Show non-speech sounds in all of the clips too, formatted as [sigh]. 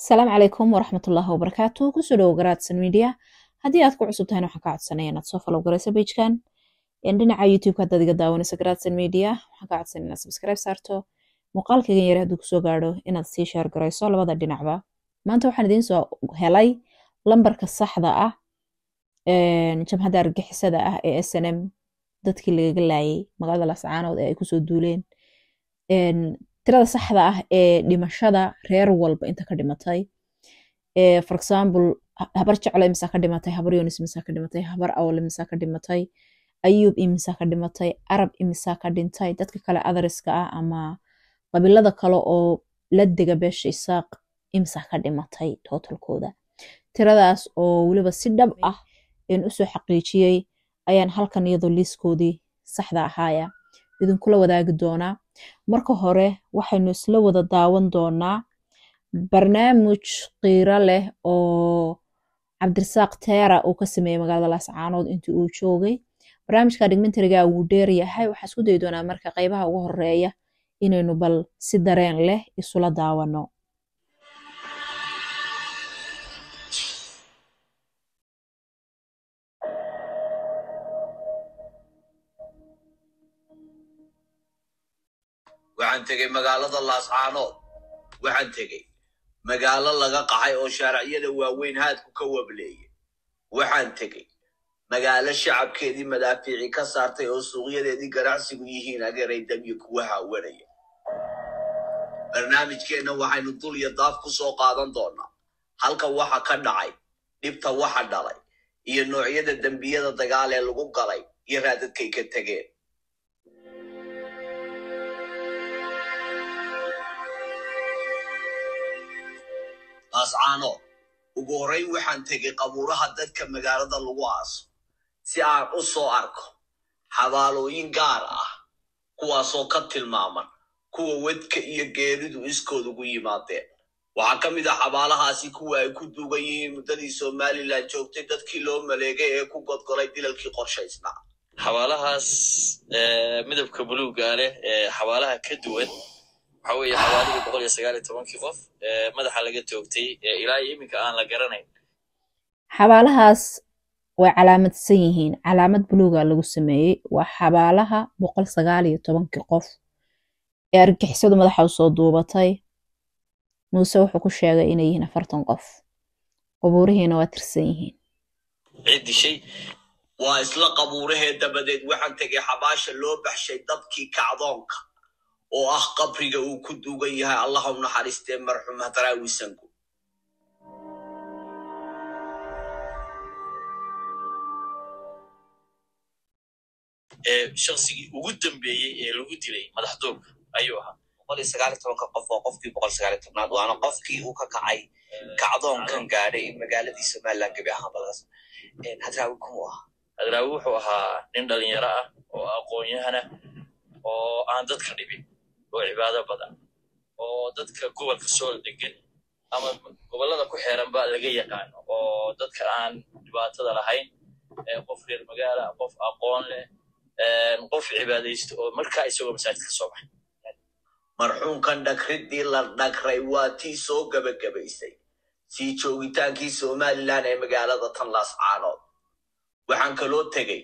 asalaamu calaykum waraxmatullaahi wabarakaatu ku soo dhowo garaadsan media. Haddii aad ku cusub tahayna waxaan ka codsanaya inaad soo follow garayso pagekan dhinaca youtube-ka haddaad iga daawanayso garaadsan media waxaan ka codsanaya inaad subscribe saarto. Muuqaalkaygan yare hadduu ku soo gaadho inaad sii sheer garayso labada dhinacba maanta waxaan idiin soo helay lambarka saxda ah jabhadda argixisada ah ee s n m. Dadkii lagaga laayay magaalada lascaanood ee ay ku soo duuleen tirada saxda ah ee dhimashada reer walba inta ka dhimatay for example habar jecle imisaa ka dhimatay habar yonis imisaa ka dhimatay habar awal imisaa ka dhimatay ayuub imisaa ka dhimatay arab imisaa ka dhintay dadka kale adariska ah ama qabiilada kale oo la dega beesha isaaq imisaa ka dhimatay tootalkooda tiradaas oo weliba si dhab ah een u soo xaqiijiyey ayaan halkan iyadoo liiskoodii saxda ahaaya idinkula wadaagi doonaa. Marka hore waxaynu isla wada daawan doonaa barnaamij qiiro leh oo cabdirasaaq teera uu ka sameeyey magaalada laascaanood intii uu joogay. Barnaamijka dhigmentariga wuu dheer yahay. Waxaa isku dayi doonaa marka qaybaha ugu horreeya inaynu bal si dareen leh isula daawano tegey magaalada laascaanood waxaan tegey magaalo laga qaxay oo shaaraciyada waaweyn haadku ka wableeyay. Waxaan tegey magaalo shacabkeedii madaafiici ka saartay oo suuqyadeedii ganacsigu yihiin ageeray damyi kuwa haawanaya barnaamijkeenna waxaynu dul iyo daaf ku soo qaadan doonaa halka waxa ka dhacay dhibta waxa dhalay iyo noocyada dembiyada dagaal ee lagu galay iyo raadadkay ka tegeen laascaanood ugu horrayn waxaan tegey qabuuraha dadka magaalada lagu aaso. Si aan u soo arko xabaalooyin gaar ah kuwaasoo ka tilmaaman kuwa wedka iyo geeridu iskood ugu yimaadeen. Waxaa ka mid ah xabaalahaasi kuwa ay ku duugan yihiin muddadii somalilan joogtay dadkii loo maleegay ee ku godgolay dilalkii qorshaysnaa xabaalahaas midabka buluuga leh ee xabaalaha ka duwan waxa weeye xawaalidii boqol iyo sagaal iyo tobankii qof madaxa laga toogtay ilaa iyo iminka aan la garanayn. Xabaalahaas way calaamadsan yihiin. Calaamad buluuga lagu sameeyey waa xabaalaha boqol sagaal iyo tobankii qof ee argixisadu madaxa u soo duubatay. Muuse wuxuu ku sheegay inay yihiin afartan qof. Qubuurihiina waa tirsan yihiin. Cid dishay waa isla qabuurahee dabadeed waxaan tegay xabaasha loo baxshay dadkii kacdoonka oo ah qabriga uu ku duugan yahay allaha u naxariistee marxuum hadraawi sangu shaksigii ugu dambeeyey ee lagu dilay madaxduubka ayuu ahaa. boqol iyo sagaal iyo tobanka qof waa qofkii boqol sagaal iyo tobnaad waana qofkii uu ka kacay kacdoonkan gaadhay magaaladii somaliland gebi ahaanba laga hadraawi kumu ahaa hadraawi wuxuu ahaa nin dhalinyaro ah oo aqoon-yahana oo aan dadka dhibin oo cibaado badan oo dadka gobolka sool degan ama gobollada ku xeeranba laga yaqaano oo dadka aan dhibaatada lahayn qof reer magaala qof aqoon leh qof cibaadaysto oo markaa isagoo masaajid ka soo baxay. Marxuumkan dhagriddii la dhagray waa tii soo gebagabaysay sii joogitaankii somalilan ee magaalada tan laascaanood waxaan kaloo tegey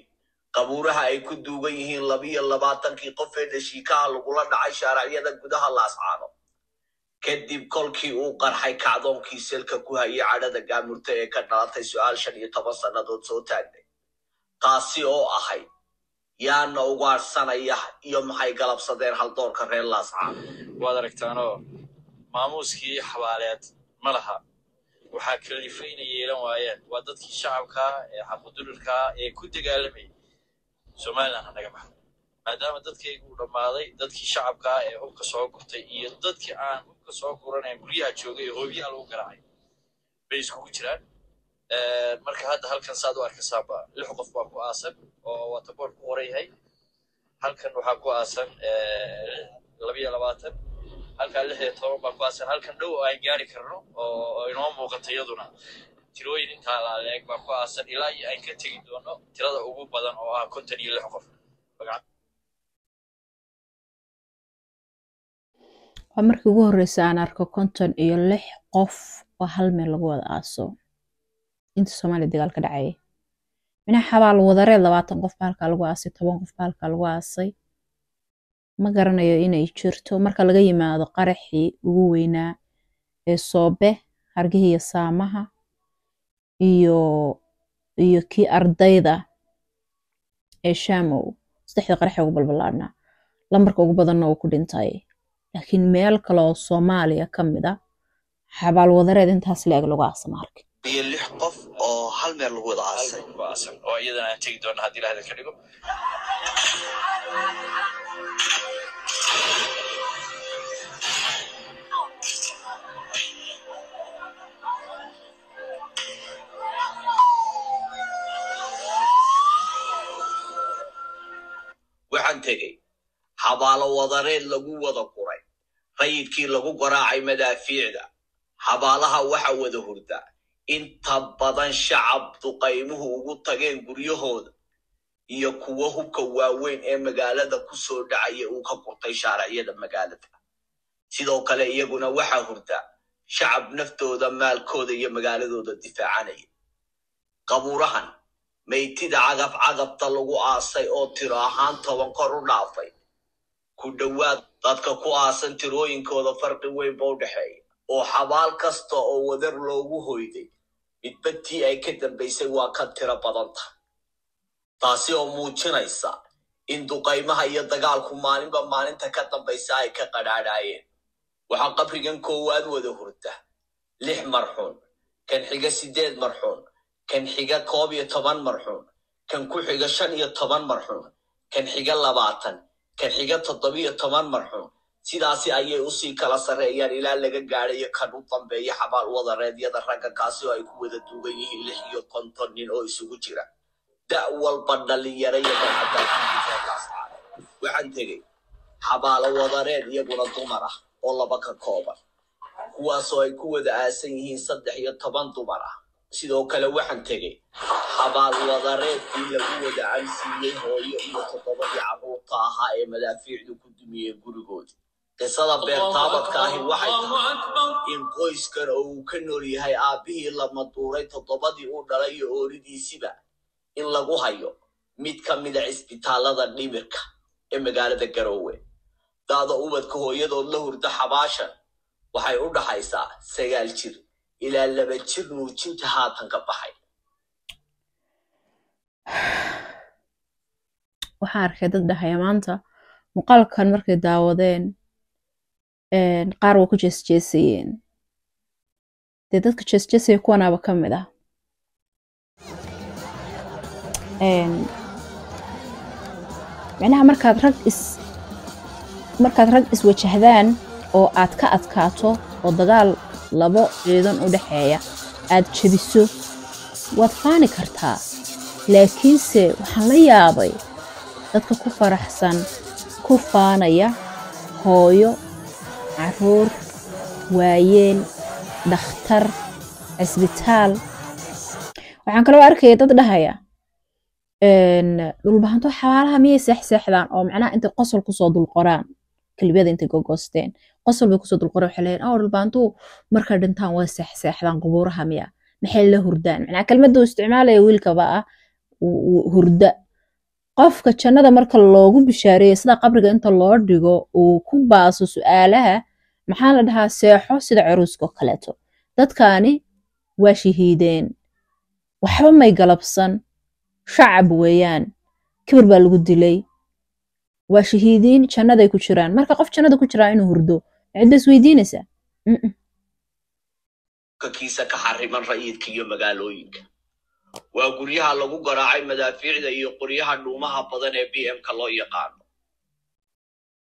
qabuuraha ay ku duugan yihiin labiyo labaatankii qof ee dhashiikaha lagula dhacay shaaracyada gudaha laascaano kadib kolkii uu qarxay kacdoonkii selka ku hayay cadhada gaamurta ee ka dhalatay su'aal shan iyo toban sannadood soo taagnay taasi oo ahayd yaana ugaadhsanaya iyo maxay galabsadeen haldoorka reer laascaano waad aragtaanoo maamuuskii xabaaleed ma laha. Waxaa kalifay inay yeelan waayeen waa dadkii shacabkaa ee xaqudulirkaa ee ku dagaalamayay somaliland hanaga baxdo. Maadaama dadkaygu uu dhammaaday dadkii shacabkaa ee hubka soo gurtay iyo dadkii aan hubka soo guranayn guryaha joogay ee hoobiyaha lagu garaacay bay iskugu jiraan. Marka hadda halkan saad u arkaysaanba lix qof baa ku aasan oo wataboor ku qoran yahay halkan waxaa ku aasan labiyo labaatan halkan lix iyo toban baa ku aasan. Halkan dhow aan gaari karno oo inoo muuqata iyaduna tirooyin intaa laaleeg baa ku aasan ilaa iyo aan ka tegi doono tirada ugu badan oo ah konton iyo lix qof waa markii ugu horreysa aan arko konton iyo lix qof oo hal meel lagu wada aaso. Inta soomaaliya dagaal ka dhacayay minaha xabaal wadareed labaatan qof halkaa lagu aasay toban qof halkaa lagu aasay. Ma garanayo inay jirto. Marka laga yimaado qaraxii ugu weynaa ee soobe hargihii iyo saamaha iyo iyo kii ardayda ee shamow saddexda qaraxee ugu balballaadhnaa lambarka ugu badanna uu ku dhintay. Laakiin meel kale oo soomaaliya ka mid a xabaal wadareed intaas leeg lagu aasa ma arkin iyo lix qof oo hal meel lagu wada aasay. Oo iyadana aan tegi doona haddii ilaahay ka dhigo waxaan tegey xabaalo wadareed lagu wada guray rayidkii lagu garaacay madaafiicda. Xabaalaha waxa wada hurda. Inta badan shacab duqaymuhu ugu tageen guryahooda iyo kuwo hubka waaweyn ee magaalada ku soo dhacaya uu ka gurtay shaariciyada magaalada. Sidoo kale iyaguna waxa hurda. Shacab naftooda maalkooda iyo magaaladooda difaacanaya. Qabuurahan maytida cagaf cagafta lagu aasay oo tiro ahaan toban kor u dhaafay. Ku dhowaad dadka ku aasan tirooyinkooda farqi weyn ba u dhexeeya oo xabaal kasta oo wadar loogu hoyday. Midba tii ay ka dambaysay waa ka tiro badanta. Taasi oo muujinaysa in duqaymaha iyo dagaalku maalinba maalinta ka dambaysa ay ka qadhaadhaayeen. Waxaa qabrigan koowaad wada hurda lix marxuun kan xiga sideed marxuun kan xiga koob iyo toban marxuun kan ku xiga shan iyo toban marxuun kan xiga labaatan kan xiga toddobiyo toban marxuun. Sidaasi ayay u sii kala sarreeyaan ilaa laga gaadhayo kan u dambeeya xabaal wadareedyada ragga kaasi oo ay ku wada duugan yihiin lix iyo konton nin oo isugu jira. Da' walba dhalinyaro iyo tegey xabaalo wadareed iyaguna dumar ah oo laba ka kooban kuwaasoo ay ku wada aasan yihiin saddex iyo toban dumar ah sidoo kale waxaan tegey xabaal wadareedkii lagu wada amsiiyey hooyo iyo toddobadii carruurta ahaa ee madaafiicdu ku dumiyeen gurigoodii qisada beertaabadka ahi waxay tahay in qoyskan oo uu ka nool yahay aabbihii la maduuray toddobadii uu dhalay iyo ooridiisiba in lagu hayo mid ka mida cisbitaallada dhimirka ee magaalada garoowe. Daada ubadka hooyadood la hurda xabaashan waxay u dhaxaysaa sagaal jir ilaa laba jir nuujinta haatan ka baxay. Waxaan arkay dad dhahaya maanta. Muuqaalkan markay daawadeen een, qaar waa ku jeesjeesayeen dee dadka jeesjeesaya kuwanaaba ka mid ah. Micnaha markaad rag is markaad rag iswajahdaan oo aad ka adkaato oo dagaal labo ciidan u dhexeeya. Aad jebiso. Waad faani kartaa. Laakiinse waxaan la yaabay dadka ku faraxsan ku faanaya hooyo carruur waayeel dhakhtar cisbitaal. Waxaan kaloo arkaya dad dhahaya dhulbahanto xabaalaha miyay seexseexdaan oo macnaha intay qosol ku soo dulqoraan kelibada intay gogoosteen qosol bay ku soo dulqoraan waxay leeyihiin oo dhulbahantu markay dhintaan way seexseexdaan qubuuraha miya maxay la hurdaan macnaha kelmadda uu isticmaalaya wiilkaba ah hurda qofka jannada marka loogu bishaareeyo sida qabriga inta loo dhigo uu ku baaso su'aalaha maxaa la dhahaa seexo sida caruuska oo kaleeto dadkaani waa shahiideen waxba may galabsan shacab weeyaan kibir baa lagu dilay waa shahiidiin jannaday ku jiraan marka qof jannada ku jiraa inuu hurdo cidda Mm-mm. kiisa ka xariman rayidka iyo magaalooyinka waa guryaha lagu garaacay madaafiicda iyo qoryaha dhuumaha badan ee b m-ka loo yaqaano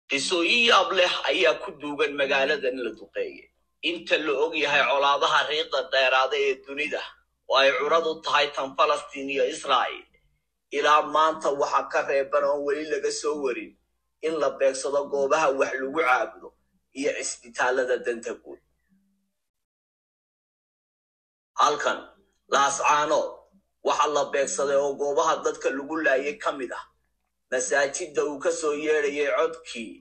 qisooyin yaab leh ayaa ku duugan magaaladan la duqeeyey inta la og yahay colaadaha riiqda dheeraada ee dunida oo ay curadu tahay tan falastiin iyo israa'il ilaa maanta waxaa ka reeban oon weli laga soo warin in la beegsado goobaha wax lagu caabudo iyo cisbitaallada danta guud halkan laascaanood waxa la beegsaday oo goobaha dadka lagu laayay ka mid ah masaajidda uu ka soo yeedhayay codkii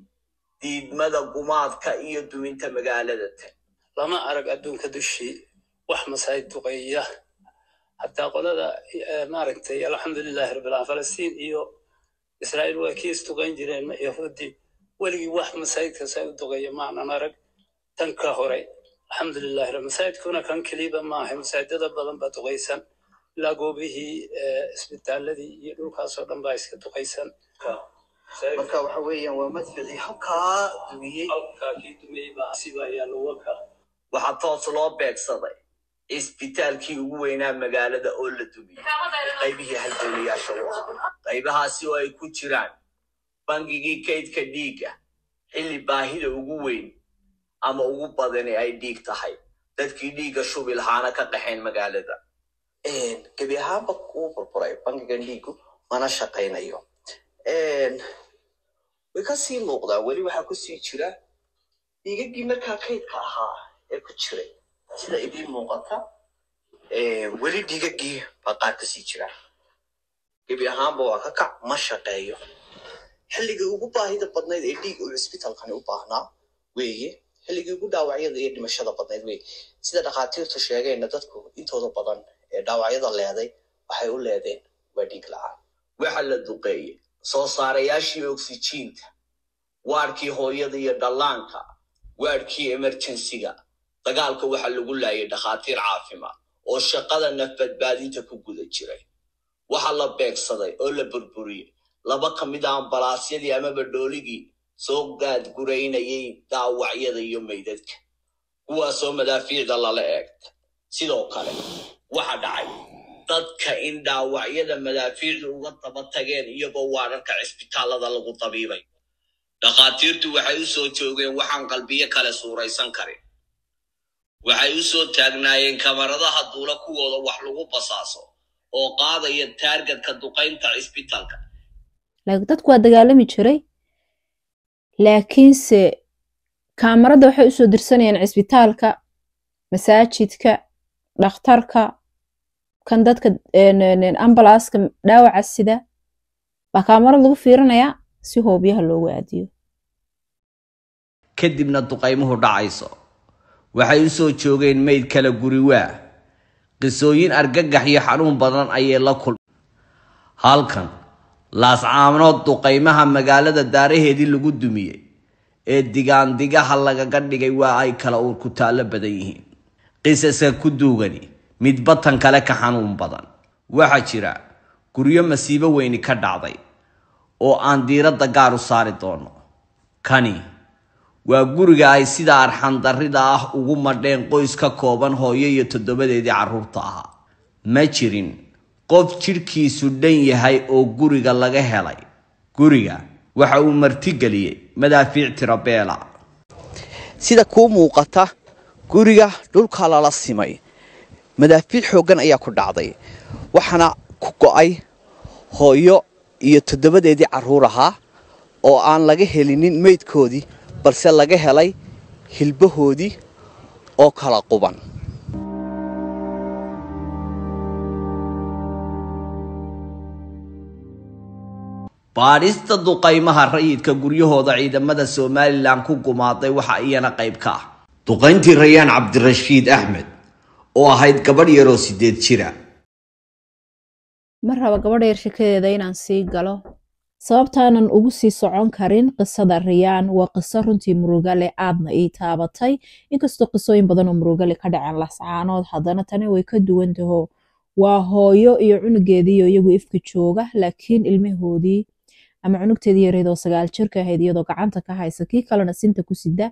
diidmada gumaadka iyo duminta magaalada tan lama arag adduunka dushii wax masaajid duqeeya hataa qolada eh, maaragtay alxamdulilahi rabbilaa falastiin iyo israa'iil waa kii isduqayn jireen ma yahuudi weligii wax masaajidkaasa u duqeeya maanan arag tan ka hore alxamdulilahi masaajidkuna kan keliba maaha masaajidada badan baa duqaysan ilaa goobihii eh, isbitaaladii iyo dhulkaasoo dhan baa iska duqaysan marka waxa weeyaan waa madficii halkaa dumiyey halkaa kii dumiyey baa siba ayaa kala waxaa toos loo beegsaday. Isbitaalkii ugu weynaa magaalada oo la dumiyey qaybihii ahaa. Qaybahaasi oo ay ku jiraan bangigii kaydka dhiigga xilli baahida ugu weyn ama ugu badani ay dhiig tahay. Dadkii dhiigga shubi lahaana ka qaxeen magaalada. Gebi ahaanba uu burburay bangigan dhiigu mana shaqaynayo. Way ka sii muuqdaan. Weli waxaa ku sii jira. Dhiigagii markaa kaydka ahaa ee ku jiray. Sida idiin muuqata weli dhiigagii baa ka sii jira. Gebi ahaanba waa ka ma shaqeeyo xilligii ugu baahida badnayd ee dhiig uu cisbitalkani u baahnaa weeye. Xilligii ugu dhaawacyada iyo dhimashada badnayd weeye. Sida dhakhaatiirtu sheegeenna dadku intooda badan ee dhaawacyada leeday waxay u leedeen waa dhiig la'aan. Waxa la duqeeyey soo saarayaashii oksijiinta waadhkii hooyada iyo dhallaanka waadhkii emerjensiga dagaalka waxa lagu laayay dhakhaatiir caafimaad oo shaqada nafbadbaadinta ku guda jiray. Waxa la beegsaday oo la burburiyey laba ka mid a ambalaasyadii amaba dhooligii soo gaadguraynayay daawacyada iyo meydadka kuwaasoo madaafiicda lala eegta. Sidoo kale waxa dhacay dadka in dhaawacyada madaafiicdu uga daba tageen iyagoo waararka cisbitaallada lagu dabiibay. Dhakhaatiirtu waxay u soo joogeen waxaan qalbiyo kale suuraysan karin. Waxay u soo taagnaayeen kamaradaha duula kuwooda wax lagu basaaso oo qaadaya taargetka duqaynta cisbitaalka dadku waa dagaalami jiray. Laakiinse kaamarada waxay u soo dirsanayaan cisbitaalka masaajidka dhakhtarka kan dadka ambalaaska dhaawaca sida. Baa kaamarad lagu fiirinayaa si hoobiyaha loogu aadiyo. Kadibna duqaymuhu dhacayso. Waxay u soo joogeen meyd kala guri waa qisooyin argagax iyo xanuun badan ayay la kulmeen halkan laascaanood duqaymaha magaalada daaraheedii lagu dumiyey ee digaandigaha lagaga dhigay waa ay kala uur ku taallo badan yihiin. Qisaska ku duugani midba tan kale ka xanuun badan. Waxaa jira guryo masiibo weyni ka dhacday oo aan diiradda gaar u saari doono. Kani waa guriga ay sida arxandarrida ah ugu madheen qoys ka kooban hooyo iyo toddobadeedii carruurta ahaa. Ma jirin qof jidhkiisu dhan yahay oo guriga laga helay. Guriga waxa uu martigeliyey. Madaafiic tirabeela sida kuu muuqata guriga dhulka lala simay. Madaafiic xooggan ayaa ku dhacday waxaana ku go'ay hooyo iyo toddobadeedii carruur ahaa oo aan laga helinin meydkoodii balse laga helay hilbahoodii oo kala quban baadhista duqaymaha rayidka guryahooda ciidamada somalilan ku gumaaday waxa iyana qayb ka ah. Duqayntii rayaan cabdirashiid axmed oo ahayd gabadh yaroo sideed jira. Ma raba gabadha yar shekadeeda inaan sii galo. Sababtaanan ugu sii socon karin qisada riyaan waa qiso runtii murugale aadna ii taabatay. Inkastoo qisooyin badan oo murugale ka dhaceen lascaanood haddana tani way ka duwan taho waa hooyo iyo cunugeediiyo iyagu ifka jooga laakiin ilmahoodii ama cunugteedii yareedoo sagaal jirka ahayd iyadoo gacanta ka haysa kii kalena sinta ku sida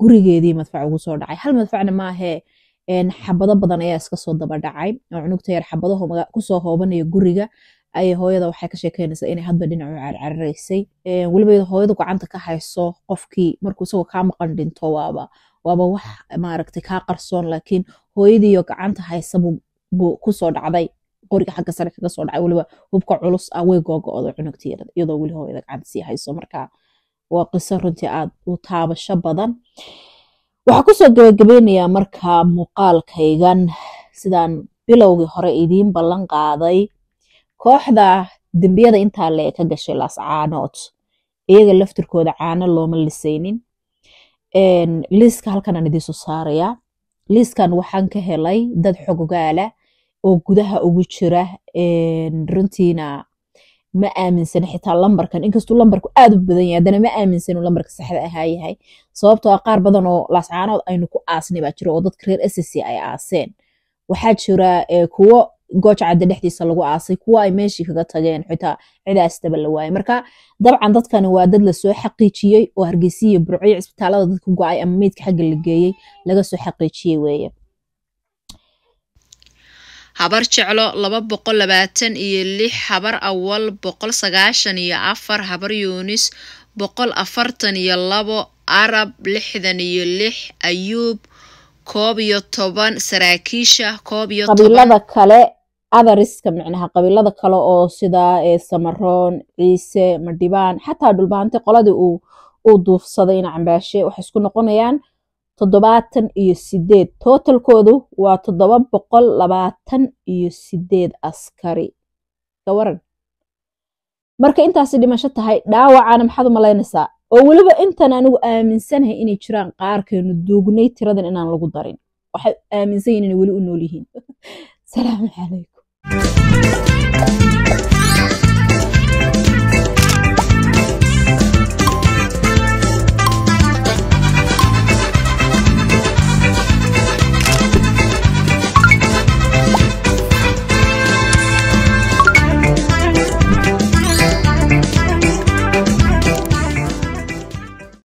gurigeedii madfac ugu soo dhacay. Hal madfacna maahee xabado badan ayaa iska soo oo cunugta yar xabadaho ku soo hoobanaya guriga ayay hooyada waxay ka sheekeynaysaa inay hadba dhinac u carcaraysay. Weliba hooyadu gacanta ka hayso qofkii markuu isagoo kaa maqan dhinto waaba waaba wax maaragtay kaa qarsoon laakiin hooyadiiyo gacanta haysa buu ku soo dhacday qoriga xagga sare kaga soo dhacay weliba hubka culus ah way googo'do cunugtii iyadoo weli hooyada gacanta sii hayso. Marka waa qiso runtii aad u taabasho badan. Waxaa ku soo gabagabeynayaa marka muuqaalkaygan sidaan bilowgii hore idiin ballan qaaday kooxda dembiyada intaa lee ka gashay laascaanood iyaga laftirkooda caano looma lisaynin. Liiska halkan aan idiin liiskan waxaan ka helay dad xogogaala oo gudaha ugu jira runtiina ma aaminsan xitaa lambarkan. Inkastuu lambarku aad u badan yahay haddana ma aaminsan uu lambarka saxda ahaa yahay. Sababtoo ah qaar badan oo laascaanood aynu ku aasnay baa jira oo dadka reer ssc ay aaseen. Waxaa jira kuwo gooja cadde dhexdiisa lagu aasay kuwo ay meeshii kaga tageen xitaa cidaastaba la waayay. Marka dabcan dadkani waa dad la soo xaqiijiyey oo hargeysiya burciyo cisbitaalada dadka go'ay ama meydka xagga la geeyey laga soo xaqiijiyey weeye habar jeclo laba boqol labaatan iyo lix habar awal boqol sagaashan iyo afar habar yuunis boqol afartan iyo labo arab lixdan iyo lix ayuub koob iyo toban saraakiisha koob iyo qabiilada kale adariska micnaha qabiilada kale oo sida samaroon ciise madhibaan xataa dhulbaante qoladii uu duufsaday ina cambaashe waxay isku noqonayaan toddobaatan iyo sideed tootalkoodu waa toddoba boqol labaatan iyo sideed askari. Gawaran marka intaasi dhimasho tahay dhaawacana maxaad u malaynaysaa? Oo weliba intan anigu aaminsanahay inay jiraan qaarkeenu duugnay tiradan inaan lagu darin. Waxay aaminsan yihiin inay weli u nool yihiin. [laughs] Salaamu calaykum